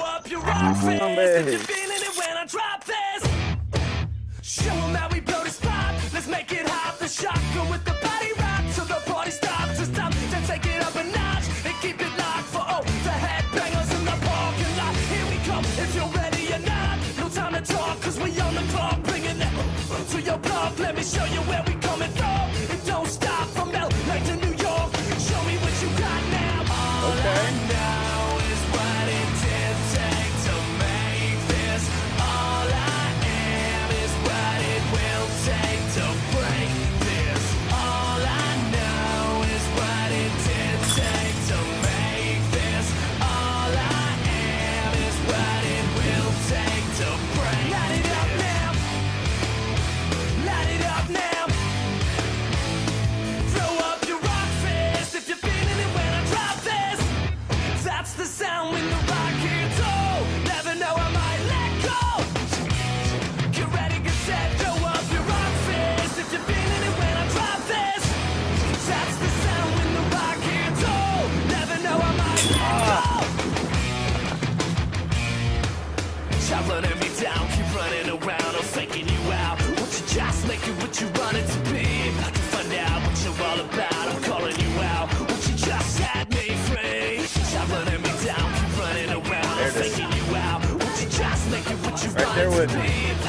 up your rock face. If you're feeling it when I drop this, show them how we blow this pop. Let's make it hot. The shotgun with the body rock till the party stops. It's time to take it up a notch and keep it locked for oh, the headbangers in the parking lot. Here we come if you're ready or not. No time to talk, cause we on the clock. Bringing that to your block. Let me show you where we Right there with me.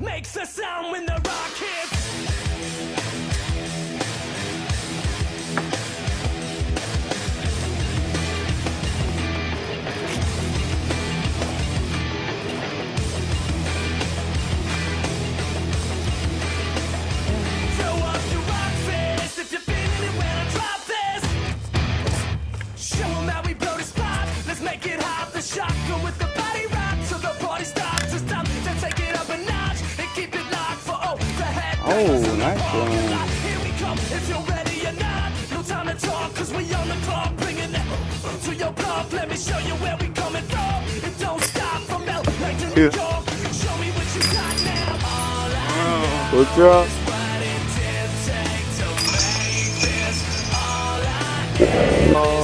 makes a sound when the rock hits. Oh, nice one. Here we come, if you're ready or not. No time to talk, cause we on the clock. Bringing that to your block. Let me show you where we coming from. It don't stop from melting Like to New York. Show me what you got now. All I know. What's up? Oh.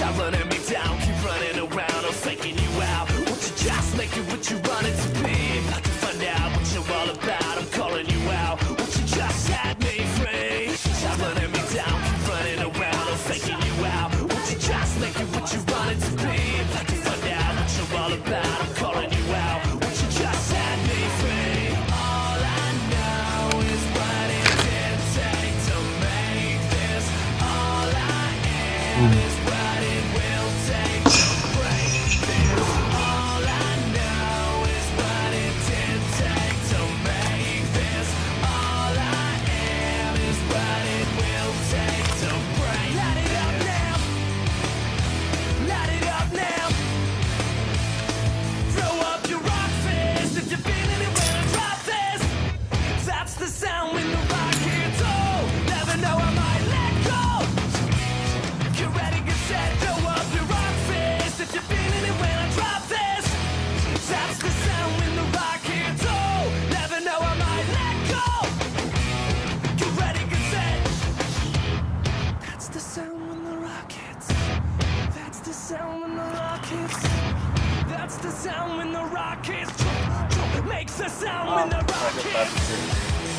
shoveling me the sound when the rock hits. Makes the sound when the rock.